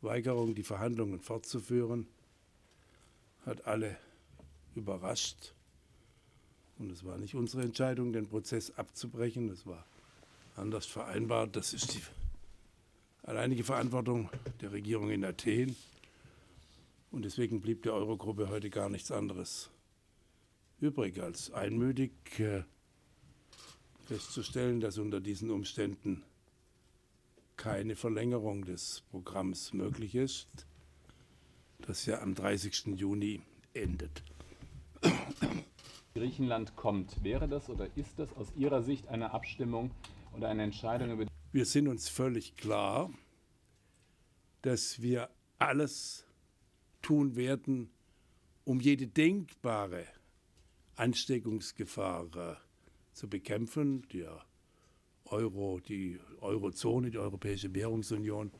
Weigerung, die Verhandlungen fortzuführen, hat alle überrascht. Und es war nicht unsere Entscheidung, den Prozess abzubrechen. Es war anders vereinbart. Das ist die alleinige Verantwortung der Regierung in Athen. Und deswegen blieb der Eurogruppe heute gar nichts anderes übrig, als einmütig äh, festzustellen, dass unter diesen Umständen keine Verlängerung des Programms möglich ist, das ja am 30. Juni endet. Griechenland kommt. Wäre das oder ist das aus Ihrer Sicht eine Abstimmung oder eine Entscheidung über Wir sind uns völlig klar, dass wir alles tun werden, um jede denkbare Ansteckungsgefahr äh, zu bekämpfen. Der Euro, die Eurozone, die Europäische Währungsunion